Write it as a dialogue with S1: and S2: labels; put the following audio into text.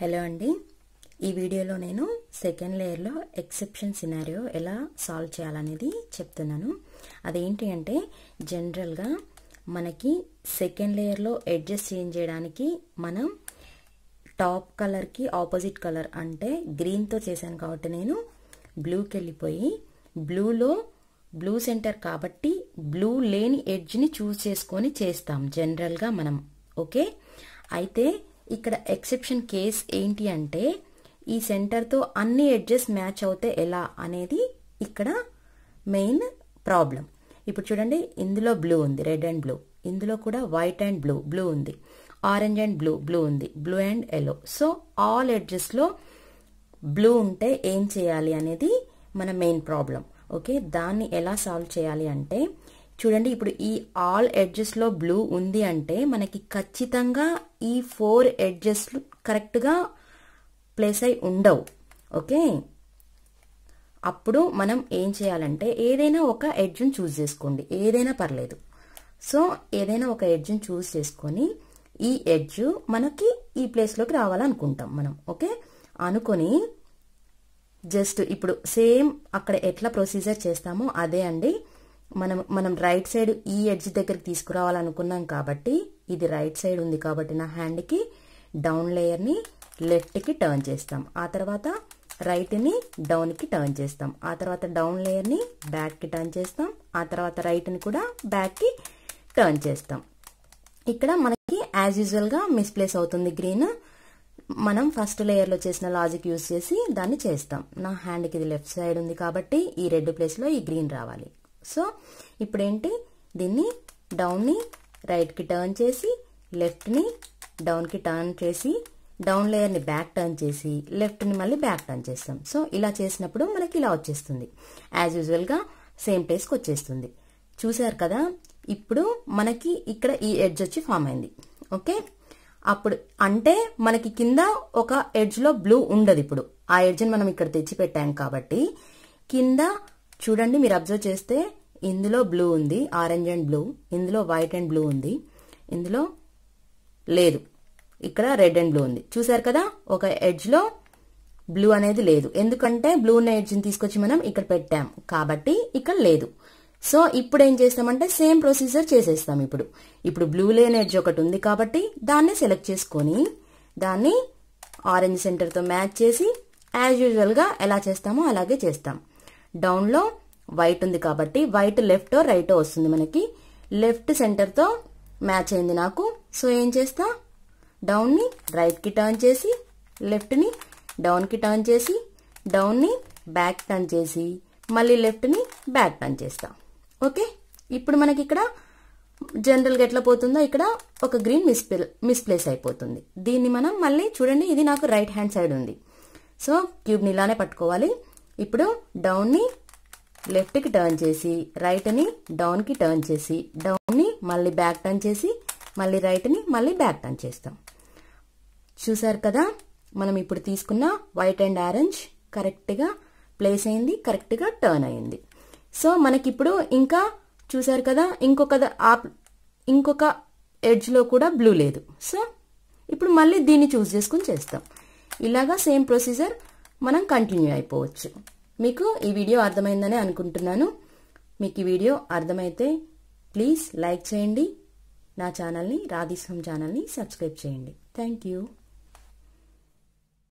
S1: Hello అండి. ఈ వీడియోలో నేను సెకండ్ లేయర్లో ఎక్సెప్షన్ సినారియో ఎలా సాల్వ్ చేయాలనేది చెప్తున్నాను. అదేంటి అంటే జనరల్గా మనకి సెకండ్ లేయర్లో ఎడ్జెస్ చేంజ్ చేయడానికి మనం టాప్ కలర్కి ఆపోజిట్ కలర్ అంటే గ్రీన్తో చేశాను కాబట్టి నేను బ్లూకి వెళ్ళిపోయి బ్లూలో బ్లూ సెంటర్ కాబట్టి బ్లూ లేని ఎడ్జ్ని చూస్ చేసుకొని చేస్తాం జనరల్గా మనం. ఓకే అయితే ఇక్కడ ఎక్సెప్షన్ కేస్ ఏంటి అంటే ఈ సెంటర్తో అన్ని ఎడ్జెస్ మ్యాచ్ అవుతే ఎలా అనేది ఇక్కడ మెయిన్ ప్రాబ్లం ఇప్పుడు చూడండి ఇందులో బ్లూ ఉంది రెడ్ అండ్ బ్లూ ఇందులో కూడా వైట్ అండ్ బ్లూ బ్లూ ఉంది. ఆరెంజ్ అండ్ బ్లూ బ్లూ ఉంది blue and yellow so all ఎడ్జెస్లో blue ఉంటే ఏం చేయాలి అనేది మన మెయిన్ ప్రాబ్లం ఓకే దాన్ని ఎలా సాల్వ్ చేయాలి అంటే చూడండి ఇప్పుడు ఈ ఆల్ ఎడ్జెస్లో బ్లూ ఉంది అంటే మనకి ఖచ్చితంగా ఈ ఫోర్ ఎడ్జెస్ కరెక్ట్గా ప్లేస్ అయి ఉండవు. ఓకే? అప్పుడు మనం ఏం చేయాలంటే ఏదైనా ఒక ఎడ్జ్ని చూస్ చేసుకోండి. ఏదైనా పర్లేదు. సో ఏదైనా ఒక ఎడ్జ్ని చూస్ చేసుకొని ఈ ఎడ్జ్ మనకి ఈ ప్లేస్లోకి రావాలనుకుంటాం మనం. ఓకే? అనుకొని జస్ట్ ఇప్పుడు సేమ్ అక్కడ ఎట్లా ప్రొసీజర్ చేస్తామో అదే అండి. మనం మనం రైట్ సైడ్ ఈ ఎడ్జ్ దగ్గరికి తీసుకురావాలనుకున్నాం కాబట్టి ఇది రైట్ సైడ్ ఉంది కాబట్టి నా హ్యాండ్కి డౌన్ లేయర్ని లెఫ్ట్కి టర్న్ చేస్తాం. ఆ తర్వాత రైట్ని డౌన్కి టర్న్ చేస్తాం. ఆ తర్వాత డౌన్ లేయర్ని బ్యాక్కి టర్న్ చేస్తాం. ఆ తర్వాత రైట్ని కూడా బ్యాక్కి టర్న్ చేస్తాం. ఇక్కడ మనకి యాజ్ యూజువల్గా మిస్ప్లేస్ అవుతుంది గ్రీన్ మనం ఫస్ట్ లేయర్లో చేసిన లాజిక్ యూజ్ చేసి దాన్ని చేస్తాం. నా హ్యాండ్కి ఇది లెఫ్ట్ సైడ్ ఉంది కాబట్టి ఈ రెడ్ ప్లేస్లో ఈ గ్రీన్ రావాలి. సో ఇప్పుడేంటి? దీన్ని డౌన్ని రైట్కి టర్న్ చేసి లెఫ్ట్ని డౌన్కి టర్న్ చేసి డౌన్ లేయర్ని బ్యాక్ టర్న్ చేసి లెఫ్ట్ని మళ్ళీ బ్యాక్ టర్న్ చేస్తాం. సో ఇలా చేసినప్పుడు మనకి ఇలా వచ్చేస్తుంది. యాజ్ యూజువల్గా సేమ్ ప్లేస్కి వచ్చేస్తుంది. చూసారు కదా? ఇప్పుడు మనకి ఇక్కడ ఈ ఎడ్జ్ వచ్చి ఫామ్ అయింది. ఓకే? అప్పుడు అంటే మనకి కింద ఒక ఎడ్జ్లో బ్లూ ఉండదు ఇప్పుడు. ఆ ఎడ్జ్ని మనం ఇక్కడ తెచ్చి పెట్టాం కాబట్టి కింద చూడండి మీరు అబ్జర్వ్ చేస్తే ఇందులో బ్లూ ఉంది ఆరెంజ్ అండ్ బ్లూ ఇందులో వైట్ అండ్ బ్లూ ఉంది. ఇందులో లేదు. ఇక్కడ రెడ్ అండ్ బ్లూ ఉంది. చూసారు కదా ఒక ఎడ్జ్లో బ్లూ అనేది లేదు. ఎందుకంటే బ్లూ ఉన్న ఎడ్జ్ని తీసుకొచ్చి మనం ఇక్కడ పెట్టాం. కాబట్టి ఇక్కడ లేదు. సో ఇప్పుడు ఏం చేస్తామంటే సేమ్ ప్రొసీజర్ చేసేస్తాం ఇప్పుడు. ఇప్పుడు బ్లూ లేన్ ఎడ్జ్ ఒకటి ఉంది కాబట్టి దాన్ని సెలెక్ట్ చేసుకొని దాన్ని ఆరెంజ్ సెంటర్తో మ్యాచ్ చేసి యాజ్ యూజువల్గా ఎలా చేస్తామో అలాగే చేస్తాం. డౌన్లో వైట్ ఉంది కాబట్టి వైట్ లెఫ్టో రైటో వస్తుంది మనకి. లెఫ్ట్ సెంటర్తో మ్యాచ్ అయింది నాకు. సో ఏం చేస్తా? డౌన్ని రైట్కి టర్న్ చేసి లెఫ్ట్ని డౌన్కి టర్న్ చేసి డౌన్ని బ్యాక్ టర్న్ చేసి మళ్ళీ లెఫ్ట్ని బ్యాక్ టర్న్ చేస్తాం. ఓకే ఇప్పుడు మనకి ఇక్కడ జనరల్గా ఎట్లా పోతుందో? ఇక్కడ ఒక గ్రీన్ మిస్ప్లే మిస్ప్లేస్ అయిపోతుంది. దీన్ని మనం మళ్ళీ చూడండి ఇది నాకు రైట్ హ్యాండ్ సైడ్ ఉంది. సో క్యూబ్ని ఇలానే పట్టుకోవాలి. ఇప్పుడు డౌన్ని లెఫ్ట్కి టర్న్ చేసి రైట్ని డౌన్కి టర్న్ చేసి డౌన్ని మళ్ళీ బ్యాక్ టర్న్ చేసి మళ్ళీ రైట్ని మళ్ళీ బ్యాక్ టర్న్ చేస్తాం. చూసారు కదా? మనం ఇప్పుడు తీసుకున్న వైట్ అండ్ ఆరెంజ్ కరెక్ట్గా ప్లేస్ అయింది కరెక్ట్గా టర్న్ అయింది. సో మనకిప్పుడు ఇంకా చూసారు కదా? ఇంకొక ఇంకొక ఎడ్జ్లో కూడా బ్లూ లేదు. సో ఇప్పుడు మళ్ళీ దీన్ని చూస్ చేసుకుని చేస్తాం. ఇలాగా సేమ్ ప్రొసీజర్ మనం కంటిన్యూ అయిపోవచ్చు. మీకు ఈ వీడియో అర్థమైందని అనుకుంటున్నాను. మీకు ఈ వీడియో అర్థమైతే ప్లీజ్ లైక్ చేయండి. నా ఛానల్ని రాధీస్హం ఛానల్ని సబ్స్క్రైబ్ చేయండి. Thank you.